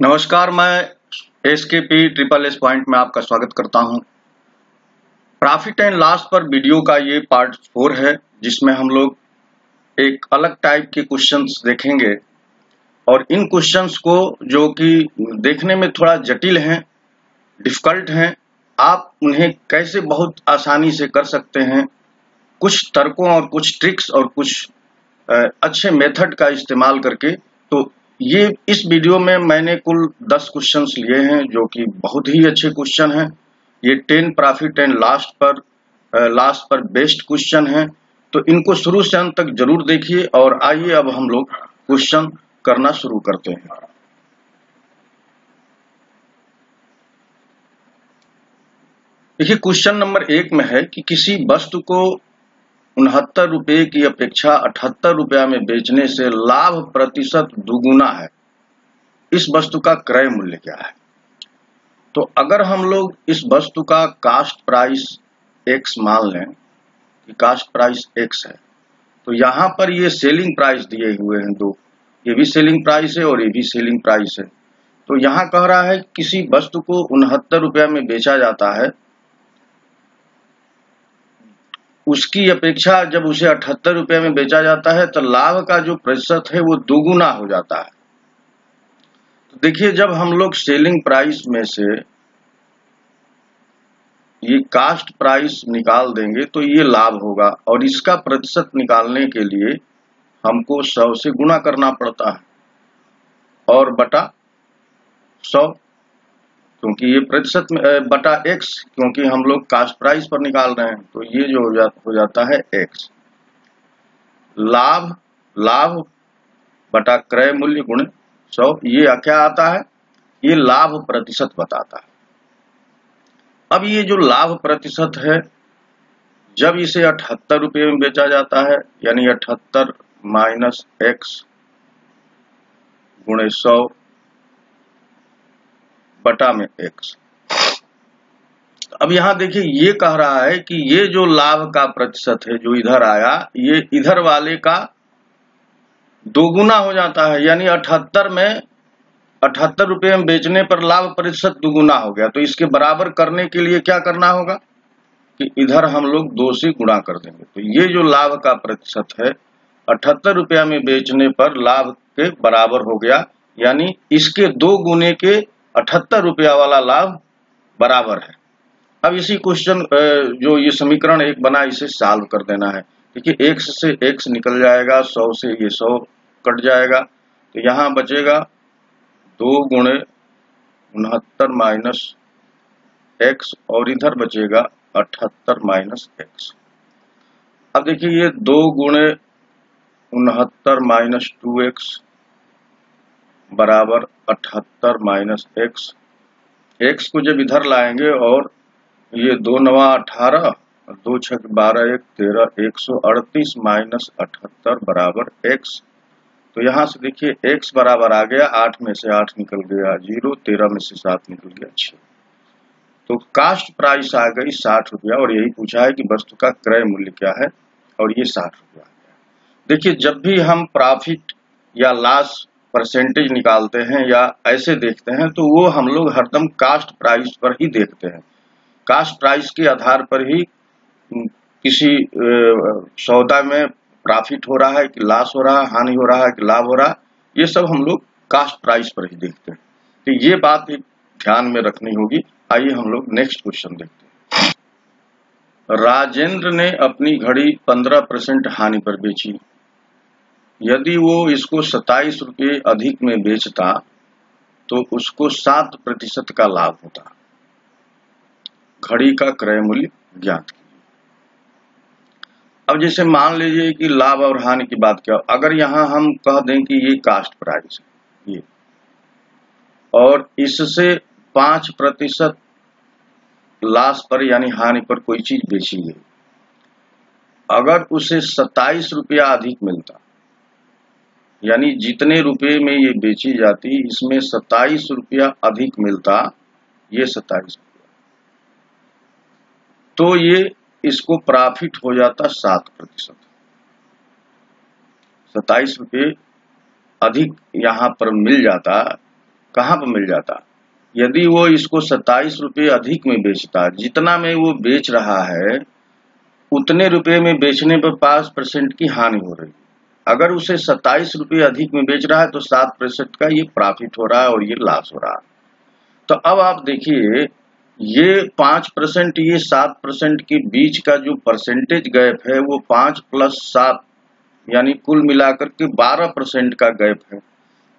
नमस्कार, मैं एस के पी ट्रिपल एस पॉइंट में आपका स्वागत करता हूँ। प्रॉफिट एंड लॉस पर वीडियो का ये पार्ट फोर है, जिसमें हम लोग एक अलग टाइप के क्वेश्चंस देखेंगे। और इन क्वेश्चंस को जो कि देखने में थोड़ा जटिल हैं डिफ़िकल्ट हैं, आप उन्हें कैसे बहुत आसानी से कर सकते हैं, कुछ तर्कों और कुछ ट्रिक्स और कुछ अच्छे मेथड का इस्तेमाल करके तो ये इस वीडियो में मैंने कुल दस क्वेश्चन लिए हैं, जो कि बहुत ही अच्छे क्वेश्चन हैं। ये टेन प्रॉफिट एंड लास्ट पर लास्ट पर बेस्ट क्वेश्चन हैं। तो इनको शुरू से अंत तक ज़रूर देखिए और आइए अब हम लोग क्वेश्चन करना शुरू करते हैं। देखिए क्वेश्चन नंबर एक में है कि किसी वस्तु को उनहत्तर रुपए की अपेक्षा अठहत्तर रुपया में बेचने से लाभ प्रतिशत दुगुना है। इस वस्तु का क्रय मूल्य क्या है? तो अगर हम लोग इस वस्तु का कास्ट प्राइस एक्स मान लें कि कास्ट प्राइस एक्स है तो यहाँ पर ये सेलिंग प्राइस दिए हुए हैं दो। ये भी सेलिंग प्राइस है और ये भी सेलिंग प्राइस है। तो यहाँ कह रहा है किसी वस्तु को उनहत्तर रुपया में बेचा जाता है उसकी अपेक्षा जब उसे अठहत्तर रुपये में बेचा जाता है तो लाभ का जो प्रतिशत है, वो दोगुना हो जाता है। तो देखिए, जब हम लोग सेलिंग प्राइस में से ये कास्ट प्राइस निकाल देंगे तो ये लाभ होगा। और इसका प्रतिशत निकालने के लिए हमको सौ से गुना करना पड़ता है। और बटा सौ क्योंकि ये प्रतिशत बटा एक्स क्योंकि हम लोग कास्ट प्राइस पर निकाल रहे हैं तो ये जो हो, जा, हो जाता है एक्स लाभ लाभ बटा क्रय मूल्य गुण सौ ये क्या आता है? ये लाभ प्रतिशत बताता है। अब ये जो लाभ प्रतिशत है जब इसे अठहत्तर रुपये में बेचा जाता है यानी अठहत्तर माइनस एक्स गुणे सौ बटा में एक्स अब यहाँ देखिए, ये कह रहा है कि ये जो लाभ का प्रतिशत है जो इधर आया, ये इधर वाले का दोगुना हो जाता है। यानी अठहत्तर में, अठहत्तर रुपए में बेचने पर लाभ प्रतिशत दुगुना हो गया। तो इसके बराबर करने के लिए क्या करना होगा? कि इधर हम लोग दो से गुणा कर देंगे। तो ये जो लाभ का प्रतिशत है, अठहत्तर रुपया में बेचने पर लाभ के बराबर हो गया। यानी इसके दो गुने के अठहत्तर रुपया वाला लाभ बराबर है। अब इसी क्वेश्चन जो ये समीकरण एक बना, इसे सॉल्व कर देना है। देखिए एक्स से एक्स निकल जाएगा, सौ से ये सौ कट जाएगा। तो यहाँ बचेगा दो गुणे उनहत्तर माइनस एक्स और इधर बचेगा अठहत्तर माइनस एक्स अब देखिए, ये दो गुणे उनहत्तर माइनस टू एक्स बराबर अठहत्तर माइनस एक्स। एक्स को जब इधर लाएँगे और ये दो नवा अठारह, दो छक बारह एक तेरह एक सौ अड़तीस माइनस अठहत्तर बराबर एक्स। तो यहाँ से देखिए, एक्स बराबर आ गया, आठ में से आठ निकल गया, ज़ीरो, तेरह में से सात निकल गया छ तो कास्ट प्राइस आ गई साठ रुपया और यही पूछा है कि वस्तु का क्रय मूल्य क्या है और ये साठ रुपया देखिए, जब भी हम प्रॉफिट या लॉस परसेंटेज निकालते हैं या ऐसे देखते हैं तो वो हम लोग हरदम कास्ट प्राइस पर ही देखते हैं। कास्ट प्राइस के आधार पर ही किसी सौदा में प्रॉफिट हो रहा है कि लॉस हो रहा है हानि हो रहा है कि लाभ हो रहा है ये सब हम लोग कास्ट प्राइस पर ही देखते हैं। तो ये बात एक ध्यान में रखनी होगी। आइए हम लोग नेक्स्ट क्वेश्चन देखते हैं। राजेंद्र ने अपनी घड़ी पंद्रह परसेंट हानि पर बेची। यदि वो इसको सताइस रुपये अधिक में बेचता तो उसको सात प्रतिशत का लाभ होता। घड़ी का क्रय मूल्य ज्ञात कीजिए। अब जैसे मान लीजिए कि लाभ और हानि की बात क्या, अगर यहाँ हम कह दें कि ये कास्ट प्राइस है, ये, और इससे पाँच प्रतिशत लाश पर यानी हानि पर कोई चीज़ बेची गई अगर उसे सत्ताईस रुपया अधिक मिलता यानी जितने रुपए में ये बेची जाती, इसमें सत्ताईस रुपया अधिक मिलता, ये सत्ताईस तो ये इसको प्रॉफिट हो जाता सात प्रतिशत। सत्ताईस रुपये अधिक यहाँ पर मिल जाता, कहाँ पर मिल जाता? यदि वो इसको सत्ताईस रुपये अधिक में बेचता, जितना में वो बेच रहा है, उतने रुपए में बेचने पर पाँच परसेंट की हानि हो रही। अगर उसे सत्ताईस रुपये अधिक में बेच रहा है तो सात परसेंट का ये प्रॉफिट हो रहा है और ये लॉस हो रहा है। तो अब आप देखिए, ये पाँच परसेंट ये सात परसेंट के बीच का जो परसेंटेज गैप है, वो पाँच प्लस सात, यानी कुल मिलाकर के बारह परसेंट का गैप है।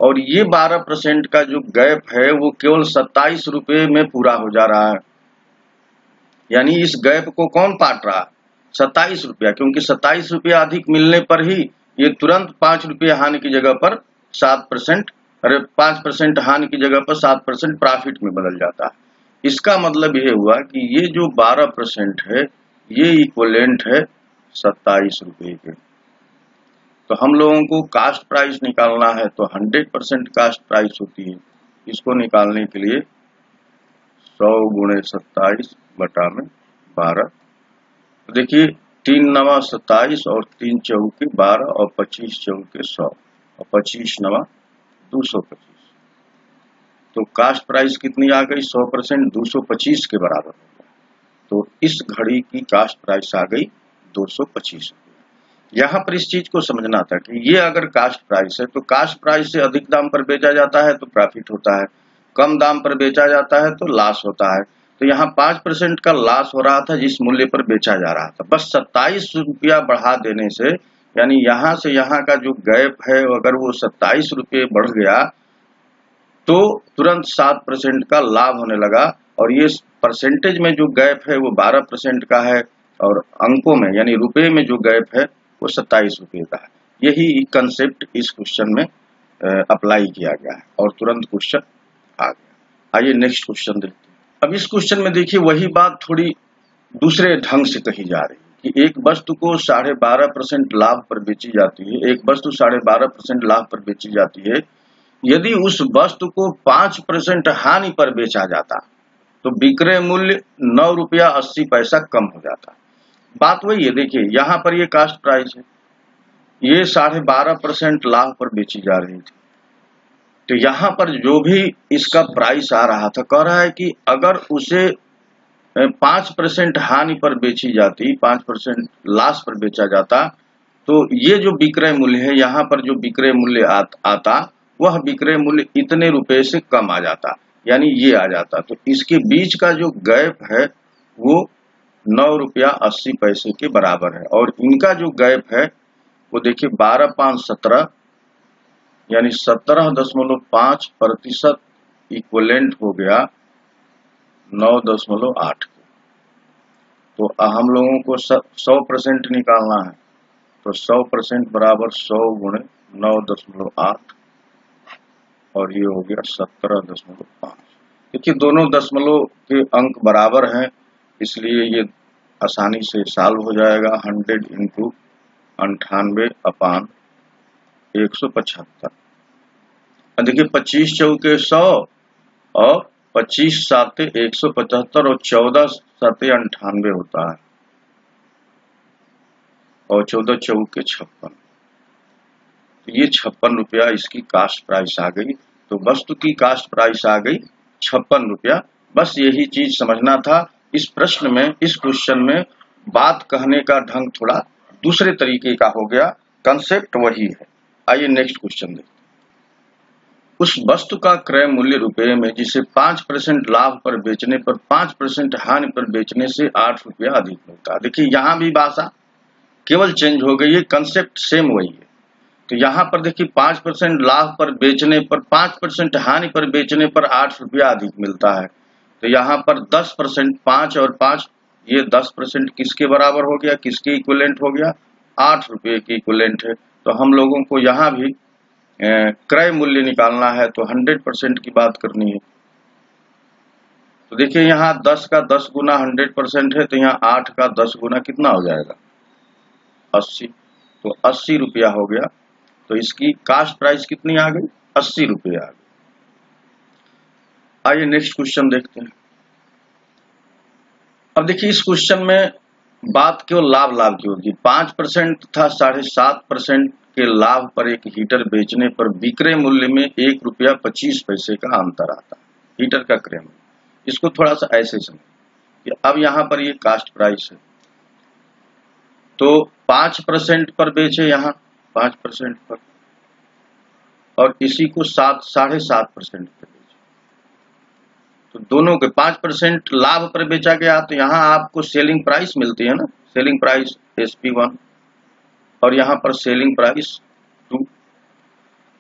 और ये बारह परसेंट का जो गैप है, वो केवल सत्ताईस रुपए में पूरा हो जा रहा है। यानी इस गैप को कौन पाट रहा? है सत्ताईस रुपया, क्योंकि सत्ताईस रुपया अधिक मिलने पर ही ये तुरंत पाँच रुपये हानि की जगह पर सात परसेंट अरे पाँच परसेंट हानि की जगह पर सात परसेंट प्रॉफिट में बदल जाता है। इसका मतलब यह हुआ कि ये जो बारह परसेंट है, ये इक्वलेंट है सत्ताईस रुपये के। तो हम लोगों को कास्ट प्राइस निकालना है तो हंड्रेड परसेंट कास्ट प्राइस होती है। इसको निकालने के लिए सौ गुणे सत्ताईस बटा में बारह। तो देखिए तीन नवा सत्ताईस और तीन चौके बारह और पच्चीस चौके सौ और पच्चीस नवा दो सौ पच्चीस। तो कास्ट प्राइस कितनी आ गई? सौ परसेंट दो सौ पच्चीस के बराबर तो इस घड़ी की कास्ट प्राइस आ गई दो सौ पच्चीस। यहाँ पर इस चीज़ को समझना था कि ये अगर कास्ट प्राइस है तो कास्ट प्राइस से अधिक दाम पर बेचा जाता है तो प्रॉफिट होता है। कम दाम पर बेचा जाता है तो लॉस होता है। तो यहाँ पाँच परसेंट का लॉस हो रहा था, जिस मूल्य पर बेचा जा रहा था। बस सत्ताईस रुपया बढ़ा देने से, यानी यहाँ से यहाँ का जो गैप है, अगर वो सत्ताईस रुपये बढ़ गया तो तुरंत सात परसेंट का लाभ होने लगा। और ये परसेंटेज में जो गैप है, वो बारह परसेंट का है, और अंकों में, यानी रुपए में जो गैप है, वो सत्ताईस रुपये का है। यही कंसेप्ट इस क्वेश्चन में अप्लाई किया गया है, और तुरंत क्वेश्चन आ गया। आइए नेक्स्ट क्वेश्चन देखते हैं। अब इस क्वेश्चन में देखिए, वही बात थोड़ी दूसरे ढंग से कही जा रही है कि एक वस्तु को साढ़े बारह परसेंट लाभ पर बेची जाती है, एक वस्तु साढ़े बारह परसेंट लाभ पर बेची जाती है, यदि उस वस्तु को पाँच परसेंट हानि पर बेचा जाता तो विक्रय मूल्य नौ रुपया अस्सी पैसा कम हो जाता। बात वही है, देखिए, यहाँ पर ये कास्ट प्राइस है, ये साढ़े बारह परसेंट लाभ पर बेची जा रही थी। तो यहाँ पर जो भी इसका प्राइस आ रहा था, कह रहा है कि अगर उसे पाँच परसेंट हानि पर बेची जाती, पाँच परसेंट लाश पर बेचा जाता तो ये जो विक्रय मूल्य है, यहाँ पर जो विक्रय मूल्य आता, वह विक्रय मूल्य इतने रुपए से कम आ जाता, यानी ये आ जाता। तो इसके बीच का जो गैप है, वो नौ रुपया अस्सी पैसे के बराबर है। और इनका जो गैप है, वो देखिए बारह पाँच सत्रह यानी सत्रह दशमलव पाँच प्रतिशत इक्वलेंट हो गया नौ दशमलव आठ तो हम लोगों को सौ परसेंट निकालना है। तो सौ परसेंट बराबर सौ गुणे नौ दशमलव आठ और ये हो गया सत्रह दशमलव पाँच। देखिए, दोनों दशमलव के अंक बराबर हैं, इसलिए ये आसानी से सॉल्व हो जाएगा। हंड्रेड इंटू अंठानवे अपान एक सौ पचहत्तर। देखिए पच्चीस चौके सौ और पच्चीस सात एक सौ पचहत्तर और चौदह साते अंठानवे होता है। और चौदह चौके छप्पन। तो ये छप्पन रुपया इसकी कास्ट प्राइस आ गई। तो वस्तु की कास्ट प्राइस आ गई छप्पन रुपया। बस यही चीज़ समझना था। इस प्रश्न में, इस क्वेश्चन में बात कहने का ढंग थोड़ा दूसरे तरीके का हो गया। कंसेप्ट वही है। आइए नेक्स्ट क्वेश्चन देखते उस वस्तु का क्रय मूल्य रुपये में, जिसे पाँच परसेंट लाभ पर बेचने पर पाँच परसेंट हानि पर बेचने से आठ रुपया अधिक मिलता है। देखिए, यहाँ भी भाषा केवल चेंज हो गई है कंसेप्ट सेम वही है। तो यहाँ पर देखिए, पाँच परसेंट लाभ पर बेचने पर, पाँच परसेंट हानि पर बेचने पर आठ रुपया अधिक मिलता है। तो यहाँ पर दस परसेंट पाँच और पाँच, ये दस परसेंट किसके बराबर हो गया, किसके इक्वलेंट हो गया? आठ रुपये की इक्वलेंट है। तो हम लोगों को यहाँ भी क्रय मूल्य निकालना है तो हंड्रेड परसेंट की बात करनी है। तो देखिए, यहाँ दस का दस गुना हंड्रेड परसेंट है तो यहाँ आठ का दस गुना कितना हो जाएगा? अस्सी। तो अस्सी रुपया हो गया। तो इसकी कास्ट प्राइस कितनी आ गई? अस्सी रुपया आ गई। आइए नेक्स्ट क्वेश्चन देखते हैं। अब देखिए, इस क्वेश्चन में बात क्यों लाभ लाभ की होगी पाँच परसेंट था, साढ़े सात परसेंट के लाभ पर एक हीटर बेचने पर विक्रय मूल्य में एक रुपया पच्चीस पैसे का अंतर आता है। हीटर का क्रय मूल्य। इसको थोड़ा सा ऐसे समझ अब यहाँ पर ये कास्ट प्राइस है। तो पाँच परसेंट पर बेचे यहाँ, पाँच परसेंट पर। और इसी को सात, साढ़े सात परसेंट पर बेचे। तो दोनों के पाँच परसेंट लाभ पर बेचा गया तो यहाँ आपको सेलिंग प्राइस मिलती है ना? Selling price S P one और यहाँ पर सेलिंग प्राइस टू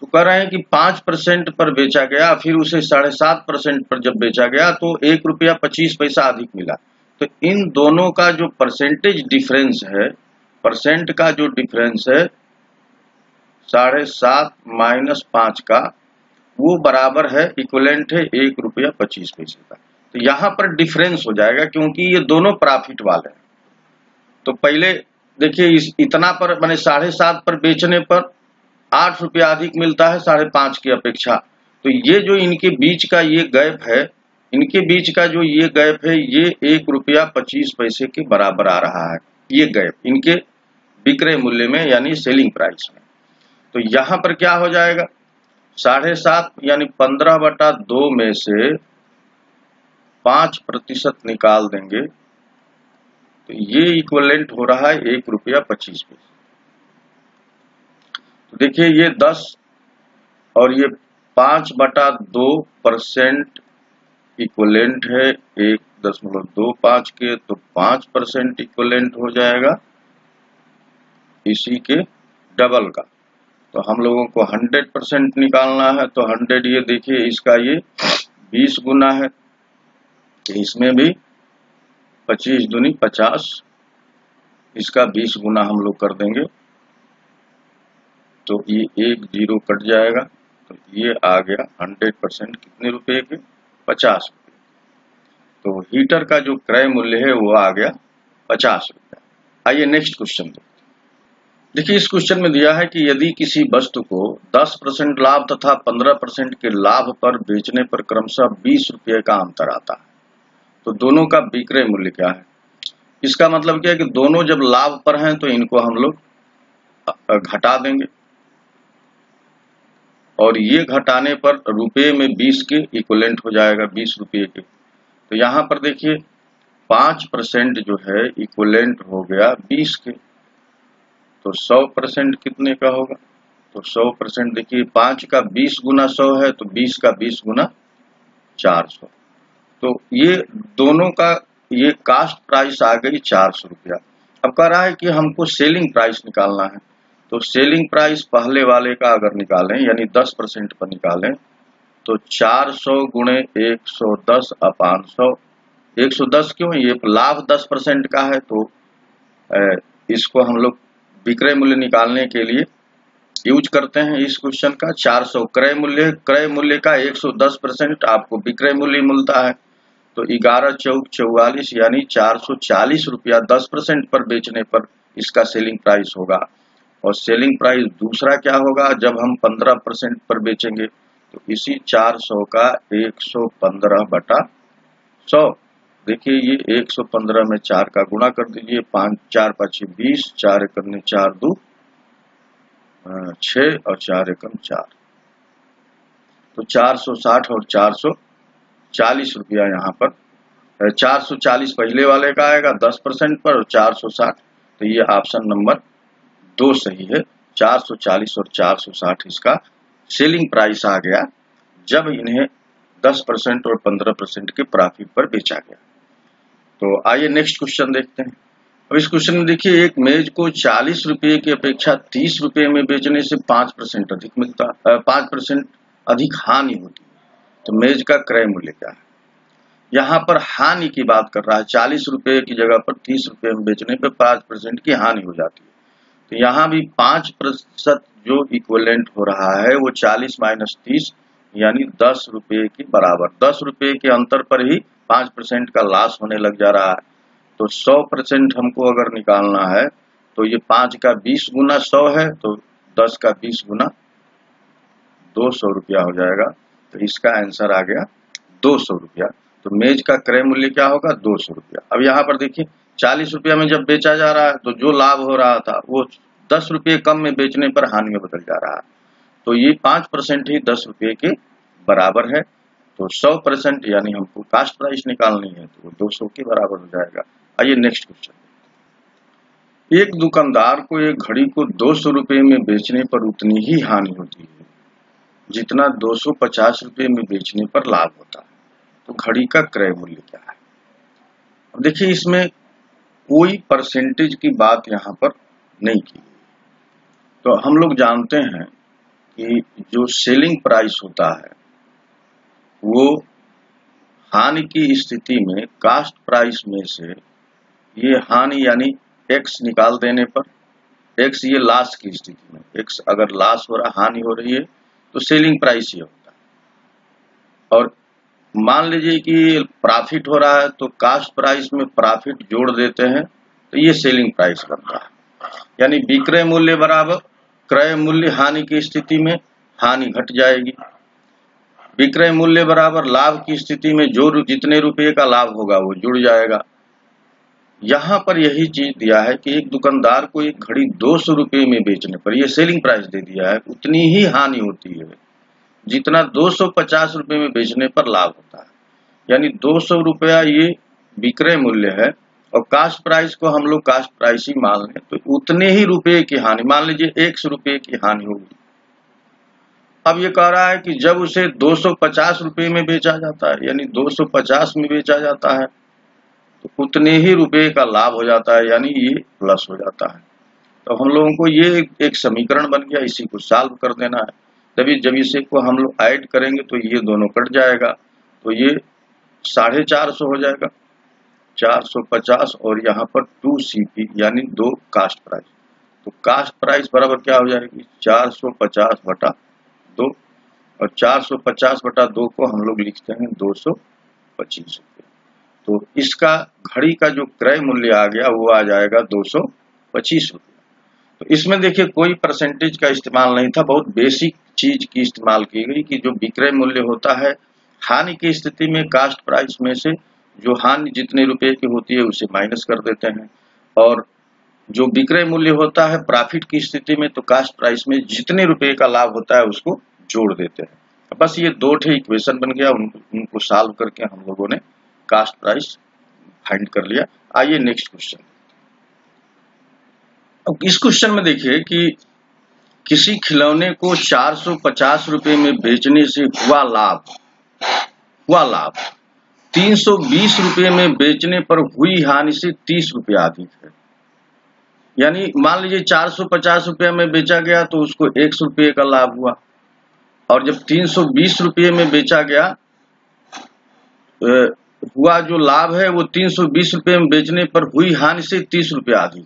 तो कह रहे हैं कि पाँच परसेंट पर बेचा गया, फिर उसे साढ़े सात परसेंट पर जब बेचा गया तो एक रुपया पच्चीस पैसा अधिक मिला। तो इन दोनों का जो परसेंटेज डिफरेंस है परसेंट का जो डिफरेंस है, साढ़े सात माइनस पाँच का, वो बराबर है इक्वलेंट है एक रुपया पच्चीस पैसे का। तो यहाँ पर डिफरेंस हो जाएगा, क्योंकि ये दोनों प्रॉफिट वाले हैं। तो पहले देखिए इतना पर, मैंने साढ़े सात पर बेचने पर आठ रुपया अधिक मिलता है, साढ़े पाँच की अपेक्षा। तो ये जो इनके बीच का ये गैप है, इनके बीच का जो ये गैप है, ये एक रुपया पच्चीस पैसे के बराबर आ रहा है। ये गैप, इनके विक्रय मूल्य में, यानी सेलिंग प्राइस में। तो यहाँ पर क्या हो जाएगा? साढ़े सात, यानी पंद्रह बटा दो में से पाँच प्रतिशत निकाल देंगे। तो ये इक्वलेंट हो रहा है एक रुपया पच्चीस पैसे तो देखिए ये दस और ये पाँच बटा दो परसेंट इक्वलेंट है, एक दशमलव दो पाँच के तो पाँच परसेंट इक्वलेंट हो जाएगा इसी के डबल का। तो हम लोगों को हंड्रेड परसेंट निकालना है तो हंड्रेड ये देखिए इसका ये बीस गुना है। तो इसमें भी पच्चीस दुनी पचास, इसका बीस गुना हम लोग कर देंगे। तो ये एक ज़ीरो कट जाएगा तो ये आ गया हंड्रेड परसेंट। कितने रुपए के? पचास रुपए। तो हीटर का जो क्रय मूल्य है, वो आ गया पचास रुपया आइए नेक्स्ट क्वेश्चन देखिए, इस क्वेश्चन में दिया है कि यदि किसी वस्तु को 10 परसेंट लाभ तथा 15 परसेंट के लाभ पर बेचने पर क्रमशः 20 रुपये का अंतर आता है। तो दोनों का विक्रय मूल्य क्या है? इसका मतलब क्या है कि दोनों जब लाभ पर हैं तो इनको हम लोग घटा देंगे। और ये घटाने पर रुपए में 20 के इक्वलेंट हो जाएगा 20 रुपये के। तो यहाँ पर देखिए, पाँच परसेंट जो है इक्वलेंट हो गया 20 के। तो 100 परसेंट कितने का होगा? तो 100 परसेंट देखिए, पाँच का 20 गुना सौ है तो 20 का 20 गुना 400 तो ये दोनों का, ये कास्ट प्राइस आ गई चार सौ रुपया। अब कह रहा है कि हमको सेलिंग प्राइस निकालना है। तो सेलिंग प्राइस पहले वाले का अगर निकालें, यानी 10 परसेंट पर निकालें तो 400 गुणे एक सौ दस अपान सौ। एक सौ दस क्यों ये लाभ 10 परसेंट का है तो इसको हम लोग विक्रय मूल्य निकालने के लिए यूज़ करते हैं इस क्वेश्चन का। 400 क्रय मूल्य क्रय मूल्य का 110 परसेंट आपको विक्रय मूल्य मिलता है। तो ग्यारह चौक चौवालीस यानी चार सौ चालीस रुपया दस परसेंट पर बेचने पर इसका सेलिंग प्राइस होगा। और सेलिंग प्राइस दूसरा क्या होगा? जब हम पंद्रह परसेंट पर बेचेंगे तो इसी चार सौ का एक सौ पंद्रह बटा सौ। देखिए, ये एक सौ पंद्रह में चार का गुणा कर दीजिए, पाँच, चार पच्चीस बीस, चार एकम चार दो छ और चार एकम चार। तो चार सौ साठ और चार सौ चालीस रुपया यहाँ पर। चार सौ चालीस पहले वाले का आएगा, दस परसेंट पर और चार सौ साठ। तो ये ऑप्शन नंबर दो सही है। चार सौ चालीस और चार सौ साठ इसका सेलिंग प्राइस आ गया, जब इन्हें दस परसेंट और पंद्रह परसेंट के प्रॉफिट पर बेचा गया। तो आइए नेक्स्ट क्वेश्चन देखते हैं। अब इस क्वेश्चन में देखिए, एक मेज को चालीस रुपये की अपेक्षा तीस रुपये में बेचने से पाँच परसेंट अधिक मिलता पाँच परसेंट अधिक हानि होती तो मेज का क्रय मूल्य क्या है? यहाँ पर हानि की बात कर रहा है। चालीस रुपए की जगह पर तीस रुपए में बेचने पर पाँच परसेंट की हानि हो जाती है। तो यहाँ भी पाँच प्रतिशत जो इक्वलेंट हो रहा है, वो चालीस माइनस तीस, यानी दस रुपए के बराबर। दस रुपए के अंतर पर ही पाँच परसेंट का लॉस होने लग जा रहा है। तो सौ परसेंट हमको अगर निकालना है तो ये पाँच का बीस गुना सौ है तो दस का बीस गुना दो सौ रुपया हो जाएगा। तो इसका आंसर आ गया दो सौ रुपया। तो मेज का क्रय मूल्य क्या होगा? दो सौ रुपया। अब यहाँ पर देखिए, चालीस रुपया में जब बेचा जा रहा है तो जो लाभ हो रहा था, वो दस रुपये कम में बेचने पर हानि में बदल जा रहा है। तो ये पाँच परसेंट ही दस रुपये के बराबर है। तो सौ परसेंट यानी हमको कास्ट प्राइस निकालनी है तो वो दो सौ के बराबर हो जाएगा। आइए नेक्स्ट क्वेश्चन एक दुकानदार को, एक घड़ी को दो सौ रुपये में बेचने पर उतनी ही हानि होती है। जितना दो सौ पचास में बेचने पर लाभ होता। है तो घड़ी का क्रय मूल्य क्या है? अब देखिए, इसमें कोई परसेंटेज की बात यहाँ पर नहीं की तो हम लोग जानते हैं कि जो सेलिंग प्राइस होता है, वो हानि की स्थिति में कास्ट प्राइस में से ये हानि यानी एक्स निकाल देने पर एक्स ये लाश की स्थिति में एक्स अगर लाश हो रहा, हानि हो रही है तो सेलिंग प्राइस ये होता है। और मान लीजिए कि प्रॉफिट हो रहा है तो कास्ट प्राइस में प्रॉफिट जोड़ देते हैं तो ये सेलिंग प्राइस बनता है। यानी विक्रय मूल्य बराबर, क्रय मूल्य हानि की स्थिति में हानि घट जाएगी। विक्रय मूल्य बराबर लाभ की स्थिति में जो जितने रुपए का लाभ होगा, वो जुड़ जाएगा। यहाँ पर यही चीज़ दिया है कि एक दुकानदार को एक घड़ी दो सौ रुपये में बेचने पर यह सेलिंग प्राइस दे दिया है, उतनी ही हानि होती है। जितना दो सौ पचास रुपये में बेचने पर लाभ होता है। यानी दो सौ रुपया ये विक्रय मूल्य है, और कास्ट प्राइस को हम लोग कास्ट प्राइस ही मान लें तो उतने ही रुपये की हानि, मान लीजिए एक सौ रुपये की हानि होगी। अब ये कह रहा है कि जब उसे दो सौ पचास रुपये में बेचा जाता है, यानी दो सौ पचास में बेचा जाता है उतने ही रुपए का लाभ हो जाता है, यानी ये प्लस हो जाता है। तो हम लोगों को ये एक समीकरण बन गया, इसी को सॉल्व कर देना है। तभी जब इसे को हम लोग ऐड करेंगे तो ये दोनों कट जाएगा। तो ये साढ़े चार सौ हो जाएगा। चार सौ पचास और यहाँ पर टू सी पी यानी दो कास्ट प्राइस तो कास्ट प्राइस बराबर क्या हो जाएगी? चार सौ पचास बटा दो। और चार सौ पचास बटा दो को हम लोग लिखते हैं दो सौ पच्चीस। तो इसका घड़ी का जो क्रय मूल्य आ गया, वो आ जाएगा दो सौ पच्चीस तो इसमें देखिए, कोई परसेंटेज का इस्तेमाल नहीं था, बहुत बेसिक चीज़ की इस्तेमाल की गई कि जो विक्रय मूल्य होता है, हानि की स्थिति में कास्ट प्राइस में से जो हानि जितने रुपए की होती है, उसे माइनस कर देते हैं। और जो विक्रय मूल्य होता है प्रॉफिट की स्थिति में तो कास्ट प्राइस में जितने रुपए का लाभ होता है, उसको जोड़ देते हैं। बस ये दो ठे इक्वेशन बन गया उनको सॉल्व करके हम लोगों ने कास्ट प्राइस फाइंड कर लिया। आइए नेक्स्ट क्वेश्चन अब इस क्वेश्चन में देखिए कि किसी खिलौने को 450 रुपए में बेचने से हुआ लाभ हुआ लाभ। 320 रुपए में बेचने पर हुई हानि से 30 रुपया अधिक है यानी मान लीजिए 450 रुपए में बेचा गया तो उसको एक सौ रुपये का लाभ हुआ। और जब 320 रुपये में बेचा गया हुआ जो लाभ है, वो 320 रुपये में बेचने पर हुई हानि से 30 रुपया अधिक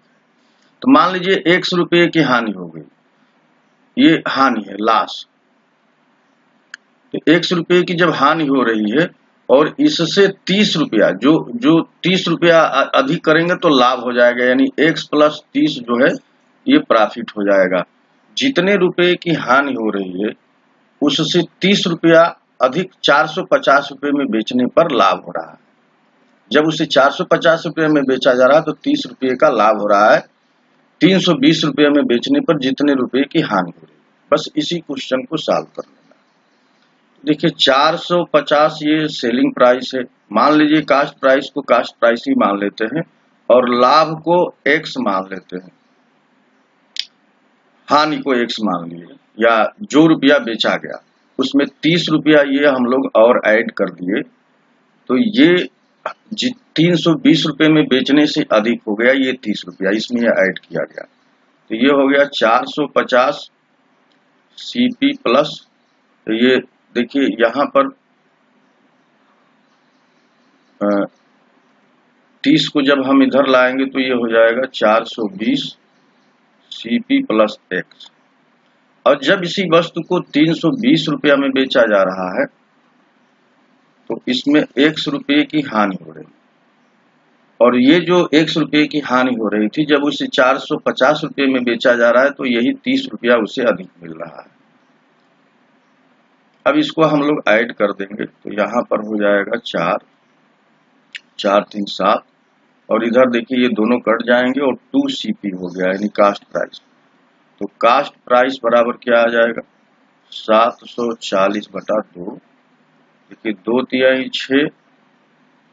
तो मान लीजिए एक सौ रुपये की हानि हो गई। ये हानि है लॉस तो एक सौ रुपये की जब हानि हो रही है और इससे तीस रुपया, जो जो तीस रुपया अधिक करेंगे तो लाभ हो जाएगा, यानी एक्स प्लस तीस जो है, ये प्रॉफिट हो जाएगा। जितने रुपए की हानि हो रही है, उससे तीस रुपया अधिक चार सौ पचास रुपये में बेचने पर लाभ हो रहा है। जब उसे चार सौ पचास रुपये में बेचा जा रहा है तो तीस रुपये का लाभ हो रहा है। तीन सौ बीस रुपये में बेचने पर जितने रुपए की हानि हो रही है। बस इसी क्वेश्चन को सॉल्व कर लेना। देखिए 450 ये सेलिंग प्राइस है। मान लीजिए कास्ट प्राइस को कास्ट प्राइस ही मान लेते हैं और लाभ को एक्स मान लेते हैं। हानि को एक्स मान लिए या जो रुपया बेचा गया। उसमें तीस रुपया ये हम लोग और ऐड कर दिए। तो ये तीन सौ बीस रुपये में बेचने से अधिक हो गया, ये तीस रुपया। इसमें यह ऐड किया गया। तो ये हो गया चार सौ पचास सीपी प्लस तो ये देखिए, यहाँ पर तीस को जब हम इधर लाएँगे तो ये हो जाएगा चार सौ बीस सीपी प्लस एक्स और जब इसी वस्तु को तीन सौ बीस रुपया में बेचा जा रहा है तो इसमें एक सौ रुपये की हानि हो रही। और ये जो एक सौ रुपये की हानि हो रही थी, जब उसे चार सौ पचास रुपये में बेचा जा रहा है तो यही तीस रुपया उसे अधिक मिल रहा है। अब इसको हम लोग ऐड कर देंगे तो यहाँ पर हो जाएगा चार चार तीन सात, और इधर देखिए ये दोनों कट जाएँगे, और टू सीपी हो गया, यानी कास्ट प्राइस। तो कास्ट प्राइस बराबर क्या आ जाएगा? सात सौ चालीस बटा दो, देखिए दो तिहाई छ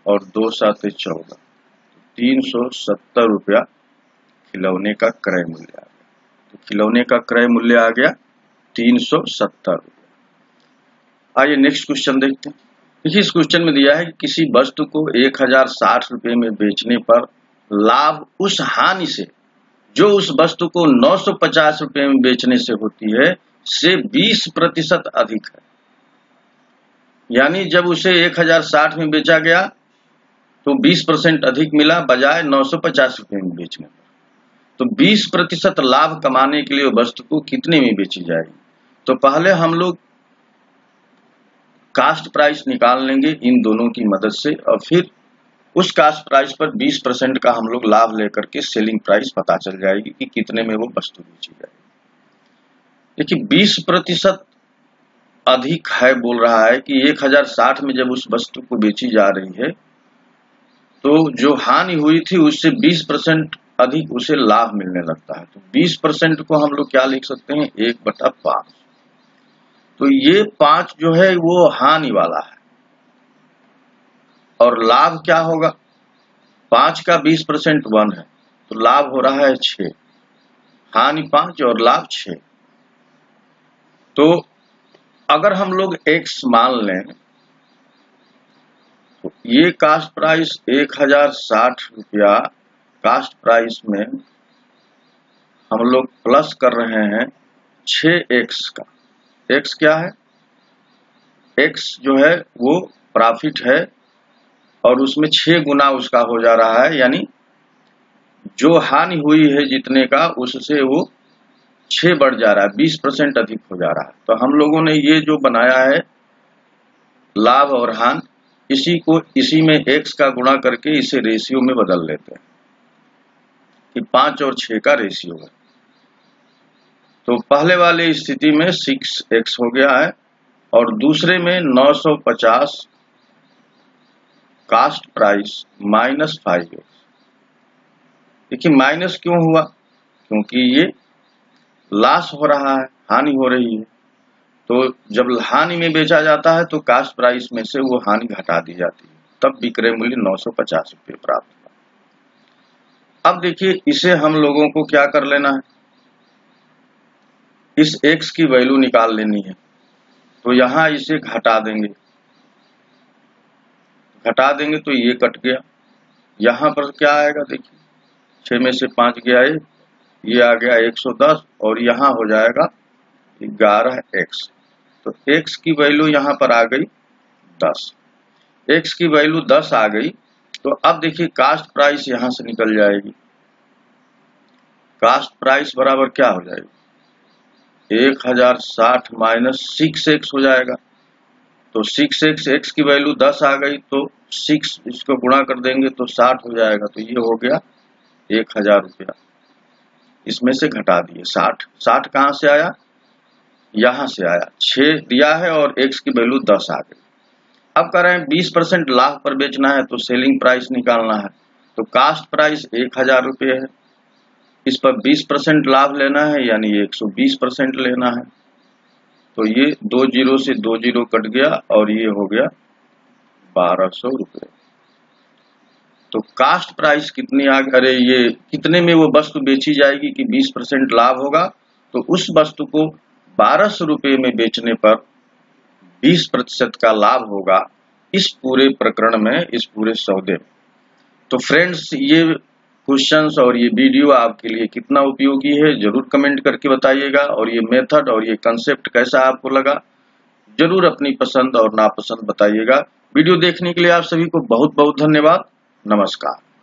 और दो सात चौदह। तो तीन सौ सत्तर रुपया खिलौने का क्रय मूल्य आ गया। तो खिलौने का क्रय मूल्य आ गया तीन सौ सत्तर रुपया। आइए नेक्स्ट क्वेश्चन देखते हैं। देखिए इस क्वेश्चन में दिया है कि किसी वस्तु को एक हज़ार साठ रुपए में बेचने पर लाभ उस हानि से जो उस वस्तु को नौ सौ पचास रुपए में बेचने से होती है, से बीस प्रतिशत अधिक है। यानी जब उसे एक हज़ार साठ में बेचा गया तो बीस परसेंट अधिक मिला बजाय नौ सौ पचास रुपए में बेचने पर। तो बीस प्रतिशत लाभ कमाने के लिए वस्तु को कितने में बेची जाएगी? तो पहले हम लोग कास्ट प्राइस निकाल लेंगे इन दोनों की मदद से, और फिर उस कास्ट प्राइस पर 20 परसेंट का हम लोग लाभ लेकर के सेलिंग प्राइस पता चल जाएगी कि कितने में वो वस्तु बेची जाएगी। देखिए 20 प्रतिशत अधिक है बोल रहा है कि 1060 में जब उस वस्तु को बेची जा रही है तो जो हानि हुई थी उससे 20 परसेंट अधिक उसे लाभ मिलने लगता है। तो 20 परसेंट को हम लोग क्या लिख सकते हैं? एक बटा पाँच। तो ये पाँच जो है वो हानि वाला है। और लाभ क्या होगा? पाँच का बीस परसेंट वन है तो लाभ हो रहा है छ हानि पाँच और लाभ छ तो अगर हम लोग एक्स मान लें तो ये कास्ट प्राइस एक हज़ार साठ रुपया कास्ट प्राइस में हम लोग प्लस कर रहे हैं छ एक्स का। एक्स क्या है? एक्स जो है वो प्रॉफिट है और उसमें छह गुना उसका हो जा रहा है, यानी जो हानि हुई है जितने का, उससे वो छह बढ़ जा रहा है, बीस परसेंट अधिक हो जा रहा है। तो हम लोगों ने ये जो बनाया है, लाभ और हान, इसी को, इसी में एक्स का गुणा करके इसे रेशियो में बदल लेते हैं। कि पाँच और छह का रेशियो है। तो पहले वाली स्थिति में सिक्स एक्स हो गया है, और दूसरे में 950 cost price minus five X देखिए माइनस क्यों हुआ? क्योंकि ये लॉस हो रहा है, हानि हो रही है। तो जब हानि में बेचा जाता है तो कास्ट प्राइस में से वो हानि घटा दी जाती है। तब विक्रय मूल्य नौ सौ पचास रुपये प्राप्त हुआ। अब देखिए, इसे हम लोगों को क्या कर लेना है? इस एक्स की वैल्यू निकाल लेनी है। तो यहाँ इसे घटा देंगे। घटा देंगे तो ये कट गया। यहाँ पर क्या आएगा देखिए, छह में से पाँच गया ये ये आ गया 110 और यहाँ हो जाएगा ग्यारह एक्स। तो x की वैल्यू यहाँ पर आ गई 10 x की वैल्यू 10 आ गई तो अब देखिए कास्ट प्राइस यहाँ से निकल जाएगी। कास्ट प्राइस बराबर क्या हो जाएगी? एक हज़ार साठ माइनस सिक्स एक्स हो जाएगा। तो सिक्स एक्स एक्स की वैल्यू दस आ गई तो सिक्स इसको गुणा कर देंगे तो साठ हो जाएगा तो ये हो गया एक हज़ार रुपया। इसमें से घटा दिए साठ। साठ कहाँ से आया? यहाँ से आया। छ दिया है और एक्स की वैल्यू दस आ गई। अब कह रहे हैं बीस परसेंट लाभ पर बेचना है तो सेलिंग प्राइस निकालना है। तो कास्ट प्राइस एक हज़ार रुपये है। इस पर 20 परसेंट लाभ लेना है, यानी 120 परसेंट लेना है। तो ये दो ज़ीरो से दो ज़ीरो कट गया और ये हो गया बारह सौ रुपये तो कास्ट प्राइस कितनी आ अरे ये कितने में वो वस्तु बेची जाएगी कि 20 परसेंट लाभ होगा? तो उस वस्तु को बारह सौ रुपये में बेचने पर 20 प्रतिशत का लाभ होगा इस पूरे प्रकरण में, इस पूरे सौदे में। तो फ्रेंड्स, ये क्वेश्चंस और ये वीडियो आपके लिए कितना उपयोगी है, ज़रूर कमेंट करके बताइएगा। और ये मेथड और ये कंसेप्ट कैसा आपको लगा, ज़रूर अपनी पसंद और नापसंद बताइएगा। वीडियो देखने के लिए आप सभी को बहुत बहुत धन्यवाद। नमस्कार।